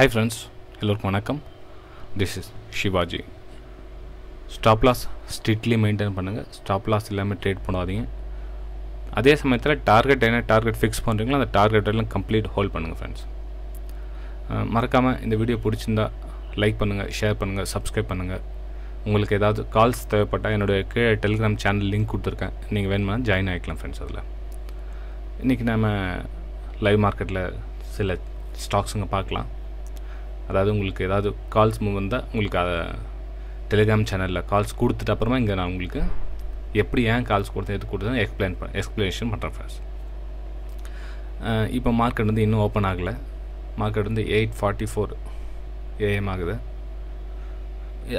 Hi friends எல்லோருக்கும் வணக்கம். This is Shivaji stop loss strictly maintain பண்ணுங்கள் ஸ்டாப் லாஸ் இல்லாமல் ட்ரேட் பண்ணாதீங்க. அதே சமயத்தில் டார்கெட் என்ன டார்கெட் ஃபிக்ஸ் பண்ணுறீங்களோ அந்த டார்கெட் எல்லாம் கம்ப்ளீட் ஹோல்ட் பண்ணுங்கள் ஃப்ரெண்ட்ஸ் மறக்காமல் இந்த வீடியோ பிடிச்சிருந்தா லைக் பண்ணுங்கள் ஷேர் பண்ணுங்கள் சப்ஸ்கிரைப் பண்ணுங்கள் உங்களுக்கு ஏதாவது கால்ஸ் தேவைப்பட்டால் என்னுடைய கீழே டெலிகிராம் சேனல் லிங்க் கொடுத்துருக்கேன். நீங்கள் வேணுமா ஜாயின் ஆகிக்கலாம் ஃப்ரெண்ட்ஸ் அதில். இன்றைக்கி நம்ம லைவ் மார்க்கெட்டில் சில ஸ்டாக்ஸுங்க பார்க்கலாம். அதாவது உங்களுக்கு ஏதாவது கால்ஸ் மூவ் வந்தால் உங்களுக்கு அதை டெலிகிராம் சேனலில் கால்ஸ் கொடுத்துட்டு அப்புறமா இங்கே நான் உங்களுக்கு எப்படி ஏன் கால்ஸ் கொடுத்தேன் எது கொடுத்தேன் எக்ஸ்பிளைன் பண்ண எக்ஸ்பிளனேஷன் பண்ணுறேன் ஃப்ரெண்ட்ஸ் இப்போ மார்க்கெட் வந்து இன்னும் ஓப்பன் ஆகலை. மார்க்கெட் வந்து எயிட் ஃபார்ட்டி ஃபோர் ஏஎம் ஆகுது.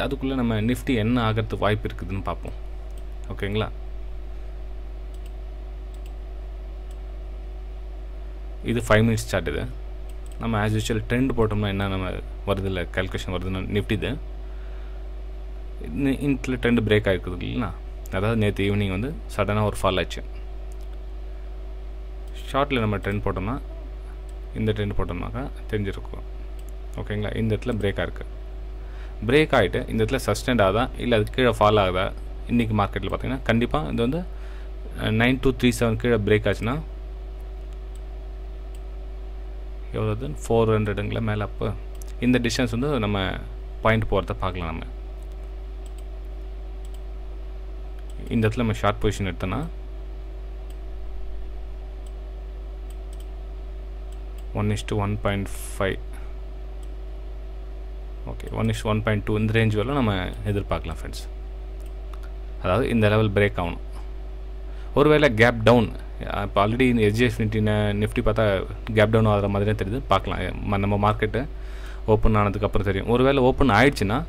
அதுக்குள்ளே நம்ம நிஃப்டி என்ன ஆகிறது வாய்ப்பு இருக்குதுன்னு பார்ப்போம். ஓகேங்களா இது ஃபைவ் மினிட்ஸ் சார்ட் இது. நம்ம ஆஸ் யூஷுவல் ட்ரெண்ட் போட்டோம்னா என்ன நம்ம வருது இல்லை கேல்குலேஷன் வருதுன்னு நிஃப்டிது இன்ட்டில் ட்ரெண்ட் பிரேக் ஆகிருக்குது இல்லைங்களா? அதாவது நேற்று ஈவினிங் வந்து சடனாக ஒரு ஃபால் ஆச்சு. ஷார்ட்டில் நம்ம ட்ரெண்ட் போட்டோம்னா இந்த ட்ரெண்ட் போட்டோம்னாக்கா தெரிஞ்சிருக்கும். ஓகேங்களா இந்த இடத்துல பிரேக் ஆகிருக்கு பிரேக் ஆகிட்டு இந்த இடத்துல சஸ்டெண்ட் ஆகுதா? இல்லை அது கீழே ஃபால் ஆகுதா? இன்றைக்கி மார்க்கெட்டில் பார்த்தீங்கன்னா கண்டிப்பாக இது வந்து நைன் டூ த்ரீ செவன் கீழே பிரேக் ஆச்சுன்னா எவ்வளோது ஃபோர் ஹண்ட்ரடுங்களா மேலே அப்போ இந்த டிஸ்டன்ஸ் வந்து நம்ம பாயிண்ட் போகிறத பார்க்கலாம் நம்ம. இந்த இடத்துல நம்ம ஷார்ட் பொசிஷன் எடுத்தோன்னா one is to one point five okay one is one point two இந்த ரேஞ்ச் வரலாம் நம்ம எதிர்பார்க்கலாம் ஃப்ரெண்ட்ஸ் அதாவது இந்த லெவல் பிரேக் ஆகணும். ஒருவேளை கேப் டவுன் இப்போ ஆல்ரெடி எஸ்ஜிஎஃப் நிஃப்டினை நிஃப்டி பார்த்தா கேப் டவுன் ஆகிற மாதிரியே தெரியுது. பார்க்கலாம். நம்ம மார்க்கெட்டு ஓப்பன் ஆனதுக்கப்புறம் தெரியும். ஒரு வேளை ஓப்பன் ஆயிடுச்சுன்னா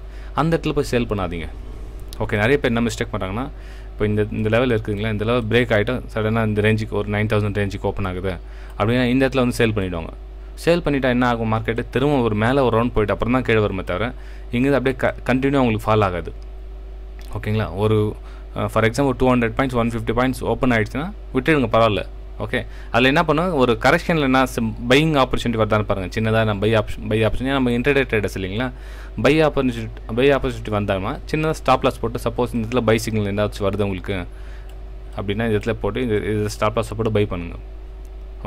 அந்த இடத்துல போய் சேல் பண்ணாதீங்க. ஓகே நிறைய பேர் என்ன மிஸ்டேக் பண்ணுறாங்கன்னா இப்போ இந்த இந்த லெவல் இருக்குதுங்களா இந்த லெவல் பிரேக் ஆகிட்டு சடனாக இந்த ரேஞ்சுக்கு ஒரு நைன் தௌசண்ட் ரேஞ்சுக்கு ஓப்பன் ஆகுது. அப்படின்னா இந்த இடத்துல வந்து சேல் பண்ணிவிடுவாங்க சேல் பண்ணிட்டா என்ன ஆகும் மார்க்கெட்டு திரும்ப ஒரு மேலே ஒரு ரவுண்ட் போயிட்டு அப்புறம் தான் கீழே வருமே தவிர இங்கேருந்து அப்படியே க கண்டினியூ அவங்களுக்கு ஃபால் ஆகாது. ஓகேங்களா ஒரு for example two hundred points one fifty points open ஆகிடுச்சுன்னா விட்டுடுங்க பரவாயில்ல. ஓகே அதில் என்ன பண்ணுவோம் ஒரு கரெக்ஷனில் என்ன பையிங் ஆப்பர்ச்சுனிட்டி வருதான்னு பாருங்கள் சின்னதாக நம்ம பை ஆப்ஷன் பை ஆப்ஷன் நம்ம இன்டர்டே ட்ரேடர்ஸ் இல்லைங்களா? பை ஆப்பர்ச்சுனிட்டி பை ஆப்பர்ச்சுனிட்டி வந்தாலுமா சின்னதாக ஸ்டாப் லாஸ் போட்டு சப்போஸ் இந்த இடத்துல பை சிக்னல் ஏதாச்சும் வருது உங்களுக்கு அப்படின்னா இந்த இடத்துல போட்டு இந்த இது ஸ்டாப் லாஸ் போட்டு பை பண்ணுங்கள்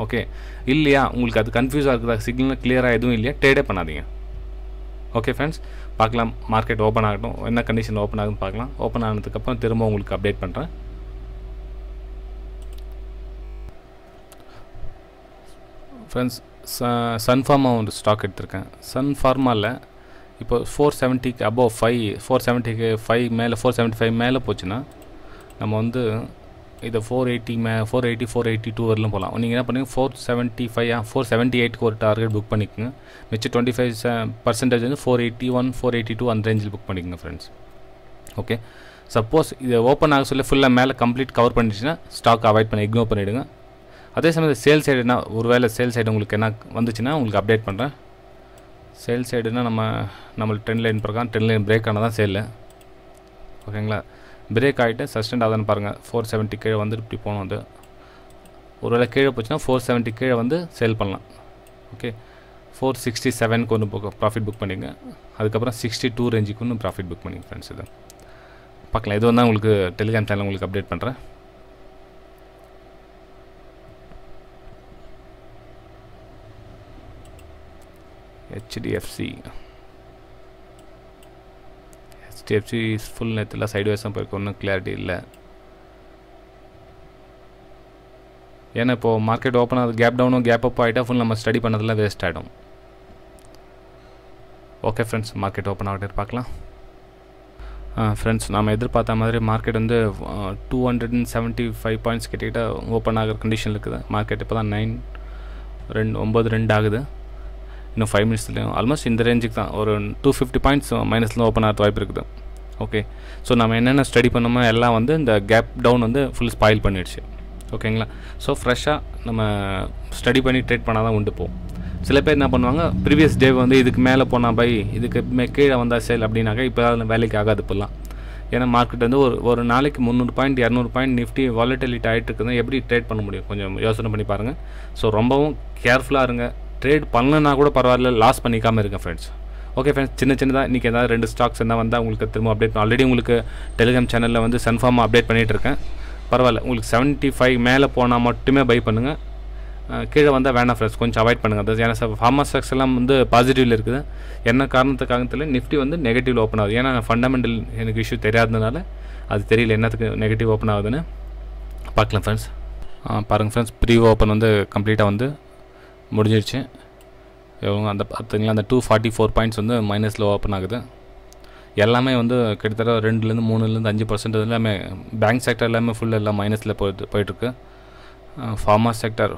ஓகே இல்லையா? உங்களுக்கு அது கன்ஃபியூஸாக இருக்குதா? சிக்னல் கிளியராக எதுவும் இல்லையா? ட்ரேடே பண்ணாதீங்க. ஓகே ஃப்ரெண்ட்ஸ் பார்க்கலாம். மார்க்கெட் ஓப்பன் ஆகட்டும். என்ன கண்டிஷன் ஓப்பன் ஆகுதுன்னு பார்க்கலாம். ஓப்பன் ஆனதுக்கப்புறம் திரும்ப உங்களுக்கு அப்டேட் பண்ணுறேன் ஃப்ரெண்ட்ஸ் ச சன்ஃபார்மா ஒரு ஸ்டாக் எடுத்திருக்கேன். சன்ஃபார்மாவில் இப்போ ஃபோர் செவன்ட்டிக்கு அபோவ் ஃபைவ் ஃபோர் செவன்ட்டிக்கு ஃபைவ் மேலே ஃபோர் செவன்ட்டி ஃபைவ் மேலே போச்சுன்னா நம்ம வந்து இதை ஃபோர் எயிட்டி மே four eighty four eighty two வரலாம் போகலாம். நீங்கள் என்ன பண்ணுங்கள் four seventy five four seventy எயிட்க்கு ஒரு டார்கெட் புக் பண்ணிக்கோங்க. மிச்சம் டுவெண்ட்டி ஃபைவ் பர்சன்டேஜ் வந்து four eighty one four eighty two அந்த ரேஞ்சில் புக் பண்ணிக்கோங்க ஃப்ரெண்ட்ஸ் ஓகே சப்போஸ் இது ஓப்பன் ஆக சொல்லி ஃபுல்லாக மேலே கம்ப்ளீட் கவர் பண்ணிடுச்சுன்னா ஸ்டாக் அவாய்ட் பண்ணி இக்னோர் பண்ணிவிடுங்க அதே சமயத்தில் சேல் சைடுனா ஒரு வேளை சேல் சைடு உங்களுக்கு என்ன வந்துச்சுன்னா உங்களுக்கு அப்டேட் பண்ணுறேன் சேல் சைடுனா நம்ம நம்மளுக்கு ட்ரெண்ட் லைன் பிரகாரம் ட்ரெண்ட் லைன் பிரேக் ஆனால் தான் சேலு ஓகேங்களா பிரேக் ஆகிட்டு சஸ்டெண்ட் ஆகுதுன்னு பாருங்கள் ஃபோர் செவன்ட்டி கீழே வந்து இப்படி போகணும் வந்து ஒருவேளை கீழே போச்சுன்னா ஃபோர் செவன்ட்டி கீழே வந்து சேல் பண்ணலாம். ஓகே ஃபோர் சிக்ஸ்டி செவனுக்கு ஒன்று புக் ப்ராஃபிட் புக் பண்ணிங்க அதுக்கப்புறம் சிக்ஸ்டி டூ ரேஞ்சுக்கு ஒன்று ப்ராஃபிட் புக் பண்ணிங்க ஃப்ரெண்ட்ஸ் இது. பார்க்கலாம். இது வந்து உங்களுக்கு டெலிகிராம் சேனல் உங்களுக்கு அப்டேட் பண்ணுறேன் ஹெச்டிஎஃப்சி ஹெச்டிஎஃப்சி ஃபுல் நேரத்தில் சைடு வைஸாக போயிருக்கு. ஒன்றும் கிளாரிட்டி இல்லை. ஏன்னா இப்போது மார்க்கெட் ஓப்பன் ஆகுது. கேப் டவுனும் கேப் அப் ஆகிட்டா ஃபுல் நம்ம ஸ்டடி பண்ணதெல்லாம் வேஸ்ட் ஆகிடும் ஓகே ஃப்ரெண்ட்ஸ் மார்க்கெட் ஓப்பன் ஆகிட்டு பார்க்கலாம். ஃப்ரெண்ட்ஸ் நம்ம எதிர்பார்த்த மாதிரி மார்க்கெட் வந்து two hundred and seventy five points கிட்டக்கிட்ட open ஆகிற கண்டிஷனில் இருக்குது. மார்க்கெட் இப்போ தான் நைன் ரெண்டு ஒம்பது ரெண்டு ஆகுது. இன்னும் ஃபைவ் மினிட்ஸ்லையும் ஆல்மோஸ்ட் இந்த ரேஞ்சுக்கு தான். ஒரு டூ ஃபிஃப்டி பாயிண்ட்ஸ் மைனஸில் ஓப்பன் ஆகிறது வாய்ப்பு இருக்குது. ஓகே ஸோ நம்ம என்னென்ன ஸ்டடி பண்ணோமோ எல்லாம் வந்து இந்த கேப் டவுன் வந்து ஃபுல் ஸ்பாயில் பண்ணிடுச்சு. ஓகேங்களா ஸோ ஃப்ரெஷ்ஷாக நம்ம ஸ்டடி பண்ணி ட்ரேட் பண்ணால் தான் உண்டு போகும். சில பேர் என்ன பண்ணுவாங்க ப்ரீவியஸ் டே வந்து இதுக்கு மேலே போனால் பை இதுக்கு மே கீழே வந்தால் சேல் அப்படின்னாக்கா இப்போ அதில் வேலைக்கு ஆகாது இப்போல்லாம். ஏன்னா மார்க்கெட் வந்து ஒரு ஒரு நாளைக்கு முந்நூறு பாயிண்ட் இரநூறு பாயிண்ட் நிஃப்டி வாலட்டிலிட்டி ஆகிட்டு இருக்குதுன்னா எப்படி ட்ரேட் பண்ண முடியும்? கொஞ்சம் யோசனை பண்ணி பாருங்கள் ஸோ ரொம்பவும் கேர்ஃபுல்லாக இருங்க. ட்ரேட் பண்ணலன்னா கூட பரவாயில்ல லாஸ் பண்ணிக்காமல் இருக்கேன் ஃப்ரெண்ட்ஸ் ஓகே ஃப்ரெண்ட்ஸ் சின்ன சின்னதாக இன்றைக்கி ஏதாவது ரெண்டு ஸ்டாக்ஸ் என்ன வந்தால் உங்களுக்கு திரும்ப அப்டேட் ஆல்ரெடி உங்களுக்கு டெலிகிராம் சேனலில் வந்து சன்ஃபார்மாக அப்டேட் பண்ணிகிட்டு இருக்கேன். பரவாயில்ல உங்களுக்கு செவன்ட்டி ஃபைவ் மேலே போனால் மட்டுமே பை பண்ணுங்கள் கீழே வந்தால் வேணாம் ஃப்ரெண்ட்ஸ் கொஞ்சம் அவாய்ட் பண்ணுங்கள் அதாவது ஏன்னா ஃபார்மா ஸ்டாக்ஸ் எல்லாம் வந்து பாசிட்டிவில் இருக்குது. என்ன காரணத்துக்காக தெரியல நிஃப்டி வந்து நெகட்டிவ் ஓப்பன் ஆகுது. ஏன்னா ஃபண்டமெண்டல் எனக்கு இஷ்யூ தெரியாததுனால அது தெரியல என்னத்துக்கு நெகட்டிவ் ஓப்பன் ஆகுதுன்னு. பார்க்கலாம் ஃப்ரெண்ட்ஸ் பாருங்கள் ஃப்ரெண்ட்ஸ் ப்ரீ ஓப்பன் வந்து கம்ப்ளீட்டாக வந்து முடிஞ்சிருச்சு. இவங்க அந்த பார்த்தீங்களா அந்த டூ ஃபார்ட்டி ஃபோர் பாயிண்ட்ஸ் வந்து மைனஸில் ஓப்பன் ஆகுது. எல்லாமே வந்து கிட்டத்தட்ட ரெண்டுலேருந்து மூணுலேருந்து அஞ்சு பர்சன்ட் எல்லாமே பேங்க் செக்டர் எல்லாமே ஃபுல் எல்லாம் மைனஸில் போயிட்டு போயிட்டுருக்கு. ஃபார்மா செக்டர்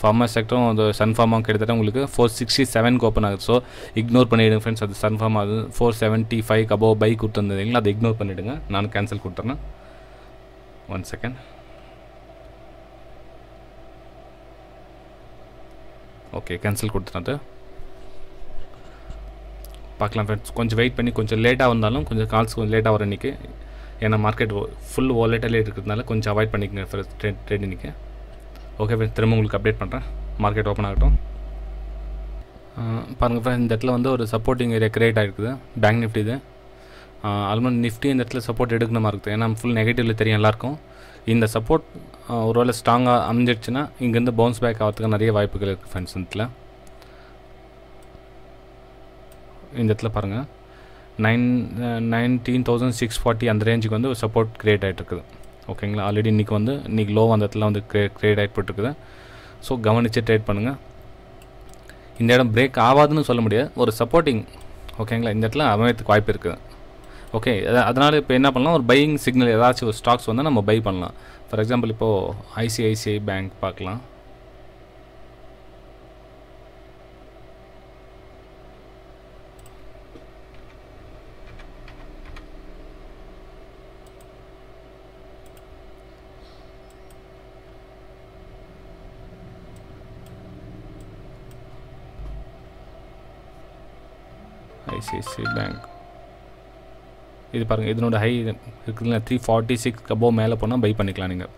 ஃபார்மா செக்டரும் அது சன் ஃபார்மா கிட்டத்தட்ட உங்களுக்கு ஃபோர் சிக்ஸ்டி செவனுக்கு ஓப்பன் ஆகுது. ஸோ இக்னோர் பண்ணிவிடுங்க ஃப்ரெண்ட்ஸ் அது சன் ஃபார்மா அது four seventy five above buy கொடுத்துருந்தீங்களா அதை இக்னோர் பண்ணிவிடுங்க நான் கேன்சல் கொடுத்துறேன். ஒன் செகண்ட் ஓகே கேன்சல் கொடுத்துறேன் அது. பார்க்கலாம் ஃப்ரெண்ட்ஸ் கொஞ்சம் வெயிட் பண்ணி கொஞ்சம் லேட்டாக வந்தாலும் கொஞ்சம் கால்ஸ் கொஞ்சம் லேட்டாக வர இன்றைக்கி ஏன்னா மார்க்கெட் ஃபுல் வாலெட்டாலே இருக்கிறதுனால கொஞ்சம் அவாய்ட் பண்ணிக்கங்க ஃப்ரெண்ட்ஸ் ட்ரேட் ட்ரேட் இன்றைக்கி ஓகே ஃப்ரெண்ட்ஸ் திரும்ப உங்களுக்கு அப்டேட் பண்ணுறேன் மார்க்கெட் ஓப்பன் ஆகட்டும். பாருங்கள் ஃப்ரெண்ட்ஸ் இந்த இடத்துல வந்து ஒரு சப்போர்ட்டிங் ஏரியா கிரியேட் ஆகிருக்குது பேங்க் நிஃப்டி இது. ஆல்மோஸ்ட் நிஃப்டி இந்த இடத்துல சப்போர்ட் எடுக்கணுமா இருக்குது? ஏன்னா ஃபுல் நெகட்டிவில் தெரியும் எல்லாருக்கும். இந்த சப்போர்ட் ஒருவேளை ஸ்ட்ராங்காக அமைஞ்சிடுச்சுன்னா இங்கேருந்து பவுன்ஸ் பேக் ஆகிறதுக்கு நிறைய வாய்ப்புகள் இருக்குது ஃப்ரெண்ட்ஸ் இந்த இடத்துல இந்த இடத்துல பாருங்கள் nine nineteen thousand six forty அந்த ரேஞ்சுக்கு வந்து ஒரு சப்போர்ட் க்ரியேட் ஆகிட்டு இருக்குது ஓகேங்களா ஆல்ரெடி இன்றைக்கி வந்து இன்றைக்கி லோ அந்த இடத்துல வந்து க்ரே க்ரியேட் ஆகிட்டுருக்குது ஸோ கவனித்து ட்ரேட் பண்ணுங்கள் இந்த இடம் பிரேக் ஆகாதுன்னு சொல்ல முடியாது. ஒரு சப்போர்ட்டிங் ஓகேங்களா இந்த இடத்துல அமையத்துக்கு வாய்ப்பு இருக்குது. ஓகே அதனால் இப்போ என்ன பண்ணலாம்? ஒரு பையிங் சிக்னல் ஏதாச்சும் ஒரு ஸ்டாக்ஸ் வந்தால் நம்ம பை பண்ணலாம். ஃபார் எக்ஸாம்பிள் இப்போது ஐசிஐசிஐ பேங்க் பார்க்கலாம். ஐசிஐசிஐ பேங்க் இது பாருங்கள் இதனோட ஹை இருக்குதுன்னா த்ரீ ஃபார்ட்டி சிக்ஸ் அபோவ் மேலே போனால் பை பண்ணிக்கலாம் நீங்கள்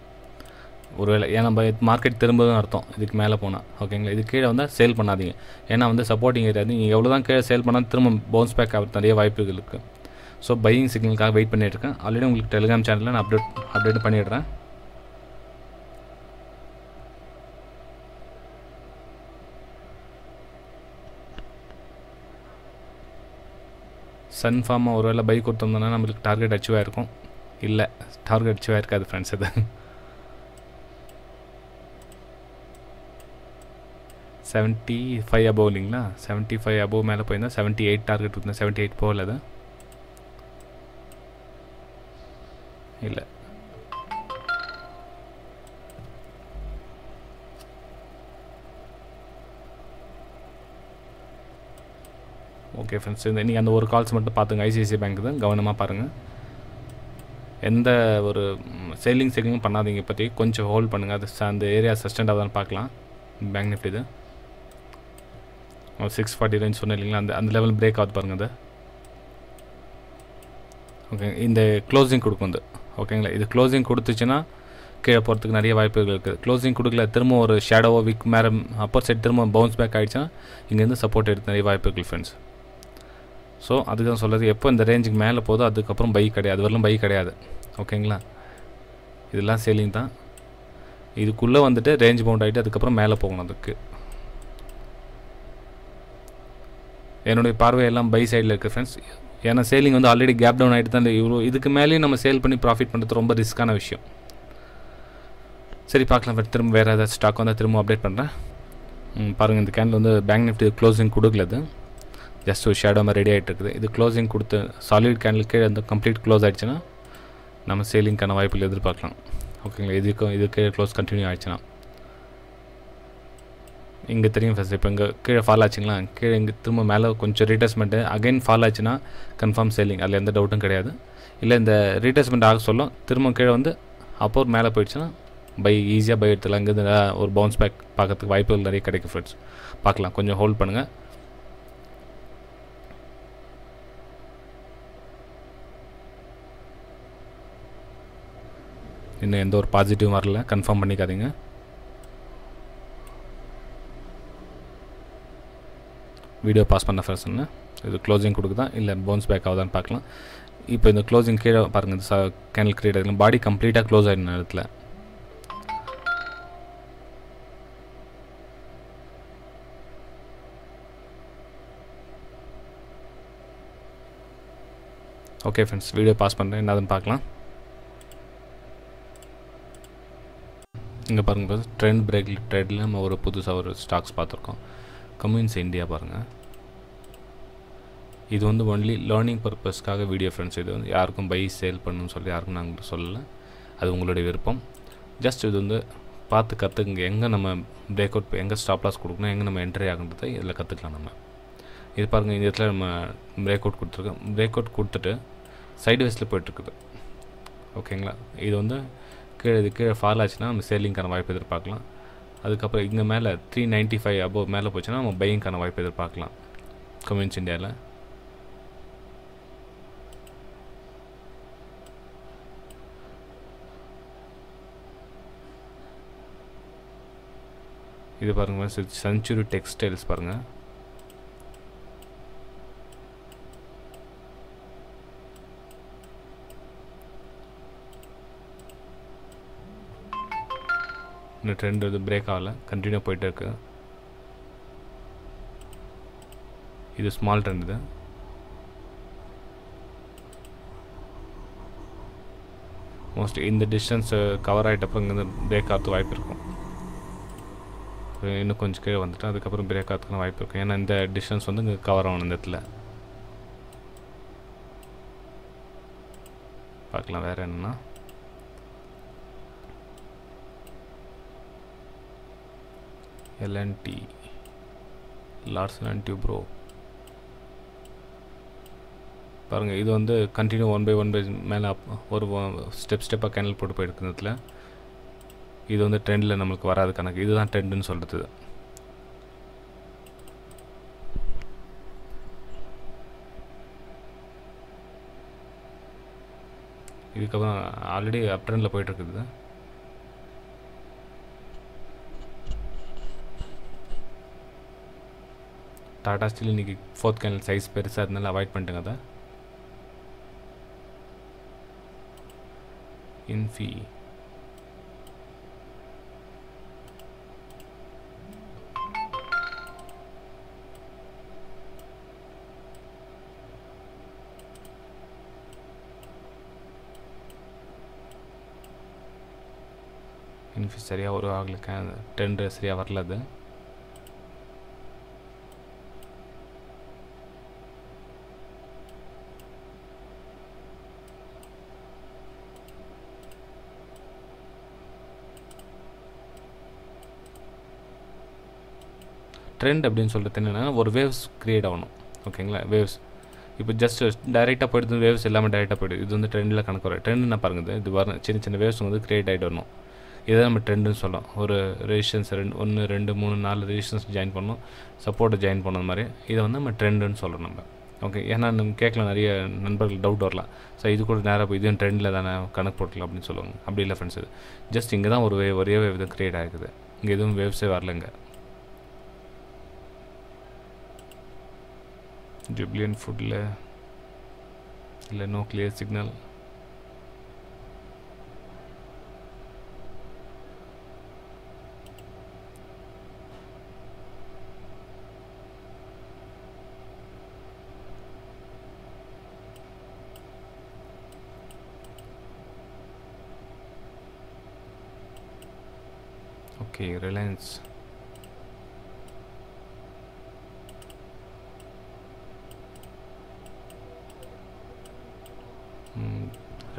ஒருவேளை ஏன்னா பை மார்க்கெட் திரும்பதும் அர்த்தம் இதுக்கு மேலே போனால் ஓகேங்களா இது கீழே வந்தால் சேல் பண்ணாதீங்க. ஏன்னா வந்து சப்போர்ட்டிங் ஏரியா நீங்கள் எவ்வளோ தான் கீழே சேல் பண்ணால் திரும்ப பவுன்ஸ் பேக் ஆகிறது நிறைய வாய்ப்புகள் இருக்குது ஸோ பையிங் சிக்னலுக்காக வெயிட் பண்ணிகிட்ருக்கேன் ஆல்ரெடி உங்களுக்கு டெலிகிராம் சேனலில் நான் அப்டேட் அப்டேட் பண்ணிடுறேன். சன் ஃபார்மாக ஒரு வேளை பை கொடுத்தோம்னா நம்மளுக்கு டார்கெட் அச்சீவ் ஆகிருக்கும் இல்லை டார்கெட் அச்சீவ் ஆகிருக்காது ஃப்ரெண்ட்ஸ் இது செவன்ட்டி ஃபைவ் அபோவ் இல்லைங்களா? செவன்ட்டி ஃபைவ் அபோவ் மேலே போயிருந்தால் செவன்ட்டி எயிட் டார்கெட் கொடுத்தேன் செவன்ட்டி எயிட் போகல அது. இல்லை. ஓகே ஃப்ரெண்ட்ஸ் இந்த நீங்கள் அந்த ஒரு கால்ஸ் மட்டும் பார்த்துங்க. ஐசிஐசிஐ பேங்க் தான். கவனமாக பாருங்கள் எந்த ஒரு சேலிங் செல்லிங்கும் பண்ணாதீங்க. பற்றி கொஞ்சம் ஹோல்ட் பண்ணுங்கள் அது அந்த ஏரியா சஸ்டண்டாக ஆகுதான்னு பார்க்கலாம். பேங்க் நிஃப்டி இது. சிக்ஸ் ஃபார்ட்டி ரேஞ்ச் சொன்னேன் இல்லைங்களா? அந்த அந்த லெவல் பிரேக் ஆகுது பாருங்கள் அது. ஓகே இந்த க்ளோசிங் கொடுக்கும் இது ஓகேங்களா இது க்ளோசிங் கொடுத்துச்சுன்னா கீழே போகிறதுக்கு நிறைய வாய்ப்புகள் இருக்குது க்ளோசிங் கொடுக்கல திரும்ப ஒரு ஷேடோவோ விக் மேரம் அப்பர் சைட் திரும்ப பவுன்ஸ் பேக் ஆகிடுச்சுன்னா இங்கேருந்து சப்போர்ட் எடுத்து நிறைய வாய்ப்புகள் ஃப்ரெண்ட்ஸ் ஸோ அதுக்கு தான் சொல்கிறது எப்போ இந்த ரேஞ்சுக்கு மேலே போதோ அதுக்கப்புறம் பை கிடையாது. வரலும் பை கிடையாது. ஓகேங்களா இதெல்லாம் சேலிங் தான். இதுக்குள்ளே வந்துட்டு ரேஞ்ச் பவுண்ட் ஆகிட்டு அதுக்கப்புறம் மேலே போகணும் அதுக்கு. என்னுடைய பார்வையெல்லாம் பை சைடில் இருக்குது ஃப்ரெண்ட்ஸ் ஏன்னா சேலிங் வந்து ஆல்ரெடி கேப் டவுன் ஆகிட்டு தான் இவ்வளோ இதுக்கு மேலேயும் நம்ம சேல் பண்ணி ப்ராஃபிட் பண்ணுறது ரொம்ப ரிஸ்க்கான விஷயம். சரி பார்க்கலாம் திரும்ப வேறு ஏதாச்சும் ஸ்டாக் வந்தால் திரும்ப அப்டேட் பண்ணுறேன் பாருங்கள் இந்த கேண்டில் வந்து பேங்க் நிஃப்டி க்ளோசிங் கொடுக்கலது ஜஸ்ட் ஒரு ஷேடோ மாதிரி ரெடி ஆகிட்டு இருக்குது இது க்ளோசிங் கொடுத்து சாலிட் கேண்டில் கீழே வந்து கம்ப்ளீட் க்ளோஸ் ஆகிடுச்சுன்னா நம்ம சேலிங்க்கான வாய்ப்புகள் எதிர்பார்க்கலாம். ஓகேங்களா இதுக்கும் இது கீழே க்ளோஸ் கண்டினியூ ஆயிடுச்சுன்னா. இங்கே தெரியும் ஃபஸ்ட் இப்போ இங்கே கீழே ஃபால் ஆச்சுங்களா? கீழே இங்கே திரும்ப மேலே கொஞ்சம் ரீட்டஸ்மெண்ட்டு அகைன் ஃபால் ஆச்சுன்னா கன்ஃபார்ம் சேலிங் அதில் எந்த டவுட்டும் கிடையாது. இல்லை இந்த ரீட்டஸ்மெண்ட் ஆக சொல்லும். திரும்ப கீழே வந்து அப்போ மேலே போயிடுச்சுன்னா பை ஈஸியாக பை எடுத்துலாம் இங்கேருந்து ஒரு பவுன்ஸ் பேக் பார்க்கறதுக்கு வாய்ப்புகள் நிறைய கிடைக்கும் ஃப்ரெண்ட்ஸ் பார்க்கலாம். கொஞ்சம் ஹோல்ட் பண்ணுங்கள் இன்னும் எந்த ஒரு பாசிட்டிவும் வரல. கன்ஃபார்ம் பண்ணிக்காதீங்க. வீடியோ பாஸ் பண்ண ஃபர்ஸ்ட்னு இது க்ளோசிங் கொடுக்குதா? இல்லை பவுன்ஸ் பேக் ஆகுதான்னு பார்க்கலாம். இப்போ இந்த க்ளோசிங் கீழே பாருங்கள் சார் கேனல் கிரியேட் ஆகிடும் பாடி கம்ப்ளீட்டாக க்ளோஸ் ஆகிடும் இடத்துல ஓகே ஃப்ரெண்ட்ஸ் வீடியோ பாஸ் பண்ணுறேன் என்னதுன்னு பார்க்கலாம். இங்கே பாருங்கள் ட்ரெண்ட் பிரேக் ட்ரேடில் நம்ம ஒரு புதுசாக ஒரு ஸ்டாக்ஸ் பார்த்துருக்கோம். கம்யூன்ஸ் இந்தியா பாருங்கள் இது வந்து ஒன்லி லேர்னிங் பர்பஸ்க்காக வீடியோ ஃப்ரெண்ட்ஸ் இது வந்து யாருக்கும் பை சேல் பண்ணணும்னு சொல்லி யாருக்கும் நாங்கள் சொல்லலை. அது உங்களுடைய விருப்பம். ஜஸ்ட் இது வந்து பார்த்து கற்றுக்குங்க எங்கே நம்ம பிரேக் அவுட் எங்கே ஸ்டாப் லாஸ் கொடுக்கணும் எங்கே நம்ம என்ட்ரி ஆகுன்றதை இதில் கற்றுக்கலாம் நம்ம. இது பாருங்கள் இந்த இடத்துல நம்ம பிரேக் அவுட் கொடுத்துருக்கோம். பிரேக் அவுட் கொடுத்துட்டு சைடு வைஸில் போயிட்டுருக்குது. ஓகேங்களா இது வந்து கீழே இது கீழே ஃபால் ஆச்சுன்னா நம்ம சேலிங்க்கான வாய்ப்பு எதிர்பார்க்கலாம். அதுக்கப்புறம் இங்கே மேலே த்ரீ நைன்ட்டி ஃபைவ் அபோவ் மேலே போச்சுன்னா நம்ம பையிங்க்கான வாய்ப்பு எதிர்பார்க்கலாம். கம்யூன்ஸ் இந்தியாவில் இது பாருங்கள் செஞ்சுரி டெக்ஸ்டைல்ஸ் பாருங்கள் இந்த ட்ரெண்ட் இது பிரேக் ஆகலை. கண்டினியூ போயிட்டே இருக்கு. இது ஸ்மால் ட்ரெண்ட் இது. மோஸ்ட் இந்த டிஸ்டன்ஸ் கவர் ஆகிட்டப்போ இங்கே பிரேக் ஆகிறது வாய்ப்பு இருக்கும். இன்னும் கொஞ்சம் கீழே வந்துட்டு அதுக்கப்புறம் பிரேக் ஆகிறதுக்கான வாய்ப்பு இருக்கும். ஏன்னா இந்த டிஸ்டன்ஸ் வந்து இங்கே கவர் ஆகணும் இந்த இடத்துல. பார்க்கலாம் வேறு என்னென்னா. எல்என்டி லார்சன் அண்ட் டியூப்ரோ பாருங்கள் இது வந்து continue one by one by மேலே அப் ஒரு ஸ்டெப் ஸ்டெப்பாக கேனல் போட்டு போயிருக்கிறதுல. இது வந்து ட்ரெண்டில் நம்மளுக்கு வராது கணக்கு. இதுதான் ட்ரெண்டுன்னு சொல்கிறது இதுக்கப்புறம் ஆல்ரெடி அப் ட்ரெண்டில் போயிட்டுருக்குது டாடா ஸ்டீல் இன்றைக்கி ஃபோர்த் கேனல் சைஸ் பெருசாக இருந்தாலும் அவாய்ட் பண்ணிட்டுங்க அதை. இன்ஃபி இன்ஃபி சரியாக ஒரு ஆகல டெண்டர் சரியாக வரல அது. ட்ரெண்ட் அப்படின்னு சொல்கிறது என்னென்னா ஒரு வேவ்ஸ் க்ரியேட் ஆகணும். ஓகேங்களா வேவ்ஸ் இப்போ ஜஸ்ட் டைரெக்டாக போயிடுது வேவ்ஸ் எல்லாமே டைரெக்டாக போய்டுது. இது வந்து ட்ரெண்டில் கணக்கு வரும். ட்ரெண்டுனா பாருங்க இது வர சின்ன சின்ன வேவ்ஸ் வந்து க்ரியேட் ஆகிட்டு வரணும். இதை நம்ம ட்ரெண்டுன்னு சொல்லலாம். ஒரு ரெஜிஸ்டன்ஸ் ரெண்டு ஒன்று ரெண்டு மூணு நாலு ரெஜிஸ்டன்ஸ் ஜாயின் பண்ணணும். சப்போர்ட்டை ஜாயின் பண்ணது மாதிரி. இதை வந்து நம்ம ட்ரெண்டுன்னு சொல்கிறோம் நம்ம. ஓகே ஏன்னா நம்ம கேட்கலாம் நிறைய நண்பர்கள் டவுட் வரலாம். ஸோ இது கூட நேராக போய் இதுவும் ட்ரெண்டில் தானே கணக்கு போட்டுக்கலாம் அப்படின்னு சொல்லுவாங்க. அப்படி இல்லை ஃப்ரெண்ட்ஸ் இது ஜஸ்ட் இங்கே தான் ஒரு வே ஒரே வேவ் இது க்ரியேட் ஆகிருக்குது இங்கே எதுவும் வேவ்ஸே வரலங்க. jubilant food le le no clear signal. Okay reliance.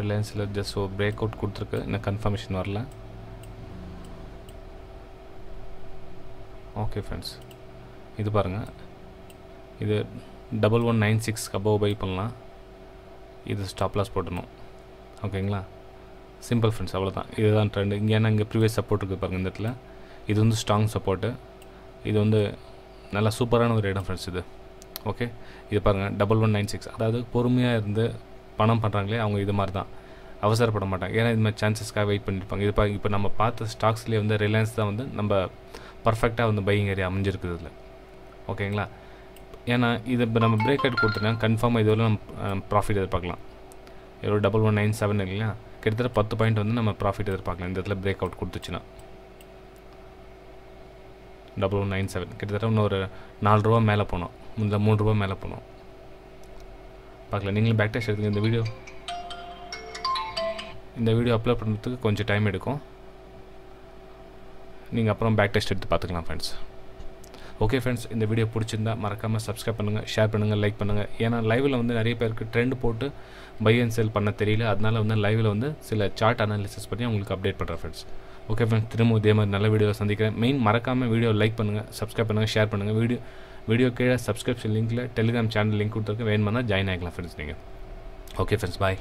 ரிலையன்ஸில் ஜஸ்ட் ஒரு பிரேக் அவுட் கொடுத்துருக்கு. இன்னும் கன்ஃபர்மேஷன் வரல. ஓகே ஃப்ரெண்ட்ஸ் இது பாருங்கள் இது double one nine six above buy பண்ணலாம். இது ஸ்டாப் லாஸ் போட்டணும் ஓகேங்களா சிம்பிள் ஃப்ரெண்ட்ஸ் அவ்வளோதான் இதுதான் ட்ரெண்ட் இங்கே ஏன்னா இங்கே ப்ரீவியஸ் சப்போர்ட் இருக்குது பாருங்கள் இந்த இடத்துல. இது வந்து ஸ்ட்ராங் சப்போர்ட்டு இது வந்து நல்லா சூப்பரான ஒரு இடம் ஃப்ரெண்ட்ஸ் இது. ஓகே இது பாருங்கள் டபுள் ஒன் நைன் சிக்ஸ் அதாவது பொறுமையாக இருந்து பணம் பண்ணுறாங்களே அவங்க இது மாதிரி தான் அவசரப்பட மாட்டாங்க. ஏன்னா இது மாதிரி சான்சஸ்க்காக வெயிட் பண்ணியிருப்பாங்க இது பாருங்க இப்போ நம்ம பார்த்த ஸ்டாக்ஸ்லேயே வந்து ரிலையன்ஸ் தான் வந்து நம்ம பர்ஃபெக்டாக வந்து பையிங் ஏரியா அமைஞ்சிருக்குது இதில். ஓகேங்களா? ஏன்னா இது இப்போ நம்ம பிரேக் அவுட் கொடுத்தோன்னா கன்ஃபார்மாக இதுவரை நம்ம ப்ராஃபிட் எதிர்பார்க்கலாம். எவ்வளோ டபுள் ஒன் நைன் செவன் இல்லையா கிட்டத்தட்ட பத்து பாயிண்ட் வந்து நம்ம ப்ராஃபிட் எதிர்பார்க்கலாம். இந்த இடத்துல பிரேக் அவுட் கொடுத்துச்சுன்னா. டபுள் ஒன் நைன் செவன் கிட்டத்தட்ட இன்னும் ஒரு நாலு ரூபா மேலே போனோம். இந்த மூணு ரூபா மேலே போனோம். பார்க்கல. நீங்களும் பேக் டெஸ்ட் எடுத்துங்க இந்த வீடியோ இந்த வீடியோ அப்லோட் பண்ணுறதுக்கு கொஞ்சம் டைம் எடுக்கும். நீங்கள் அப்புறம் பேக் டெஸ்ட் எடுத்து பார்த்துக்கலாம் ஃப்ரெண்ட்ஸ் ஓகே ஃப்ரெண்ட்ஸ் இந்த வீடியோ பிடிச்சிருந்தா மறக்காமல் சப்ஸ்கிரைப் பண்ணுங்கள் ஷேர் பண்ணுங்கள் லைக் பண்ணுங்கள் ஏன்னா லைவில் வந்து நிறைய பேருக்கு ட்ரெண்ட் போட்டு பை அண்ட் செல் பண்ண தெரியல. அதனால வந்து லைவில் வந்து சில சார்ட் அனாலிசிஸ் பண்ணி உங்களுக்கு அப்டேட் பண்ணுறேன் ஃப்ரெண்ட்ஸ் ஓகே ஃப்ரெண்ட்ஸ் திரும்ப இதே மாதிரி நல்ல வீடியோ சந்திக்கிறேன். மெயின் மறக்காமல் வீடியோ லைக் பண்ணுங்கள் சப்ஸ்கிரைப் பண்ணுங்கள் ஷேர் பண்ணுங்கள் வீடியோ வீடியோ கீழே சப்ஸ்கிரிப்ஷன் லிங்க்கில் டெலிகிராம் சேனல் லிங்க் கொடுத்துருக்கு. வேணுமானா ஜாயின் ஆகிக்கலாம் ஃப்ரெண்ட்ஸ் நீங்கள் ஓகே ஃப்ரெண்ட்ஸ் பாய்